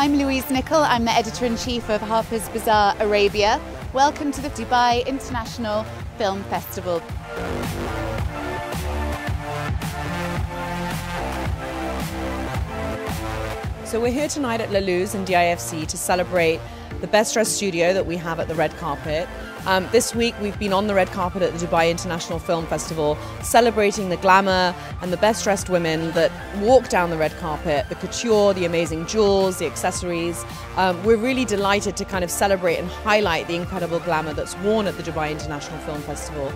I'm Louise Nichol. I'm the editor in chief of Harper's Bazaar Arabia. Welcome to the Dubai International Film Festival. So we're here tonight at La Luz in DIFC to celebrate the best dressed studio that we have at the red carpet. Um, this week we've been on the red carpet at the Dubai International Film Festival celebrating the glamour and the best dressed women that walk down the red carpet, the couture, the amazing jewels, the accessories. Um, we're really delighted to kind of celebrate and highlight the incredible glamour that's worn at the Dubai International Film Festival.